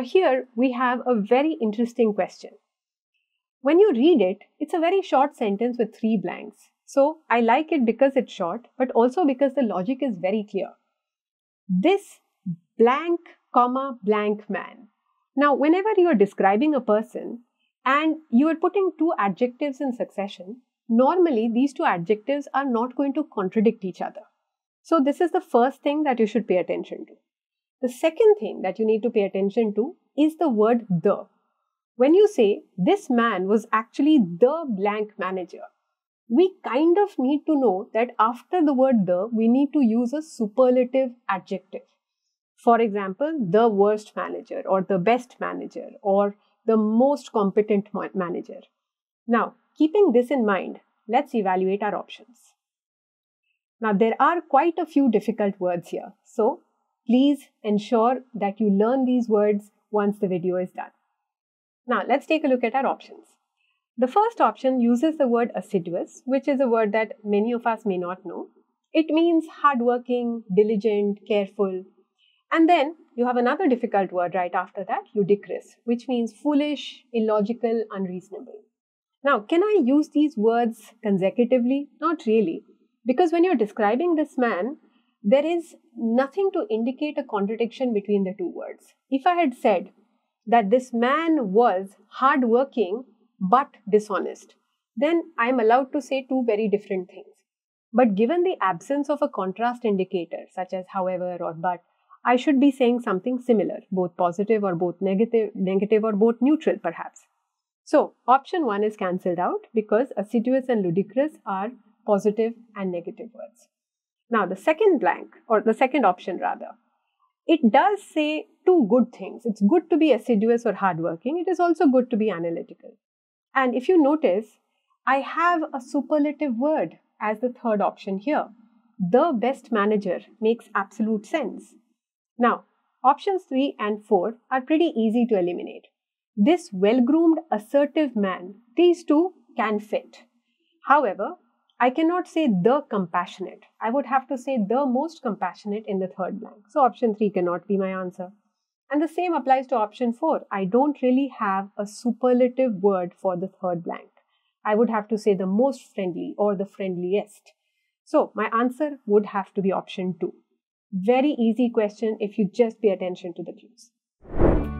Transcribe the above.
Now, here we have a very interesting question. When you read it, it's a very short sentence with three blanks. So, I like it because it's short, but also because the logic is very clear. This blank, comma, blank man. Now, whenever you are describing a person and you are putting two adjectives in succession, normally these two adjectives are not going to contradict each other. So, this is the first thing that you should pay attention to. The second thing that you need to pay attention to is the word the. When you say this man was actually the blank manager, we kind of need to know that after the word the, we need to use a superlative adjective. For example, the worst manager or the best manager or the most competent manager. Now, keeping this in mind, let's evaluate our options. Now, there are quite a few difficult words here, so please ensure that you learn these words once the video is done. Now, let's take a look at our options. The first option uses the word assiduous, which is a word that many of us may not know. It means hardworking, diligent, careful. And then you have another difficult word right after that, ludicrous, which means foolish, illogical, unreasonable. Now, can I use these words consecutively? Not really. Because when you're describing this man, there is nothing to indicate a contradiction between the two words. If I had said that this man was hardworking but dishonest, then I am allowed to say two very different things. But given the absence of a contrast indicator, such as however or but, I should be saying something similar, both positive or both negative, negative or both neutral perhaps. So option 1 is cancelled out because assiduous and ludicrous are positive and negative words. Now the second blank or the second option rather, it does say two good things. It's good to be assiduous or hardworking. It is also good to be analytical. And if you notice, I have a superlative word as the third option here. The best manager makes absolute sense. Now, options 3 and 4 are pretty easy to eliminate. This well groomed, assertive man, these two can fit. However, I cannot say the compassionate. I would have to say the most compassionate in the third blank. So, option 3 cannot be my answer. And the same applies to option 4. I don't really have a superlative word for the third blank. I would have to say the most friendly or the friendliest. So, my answer would have to be option 2. Very easy question if you just pay attention to the clues.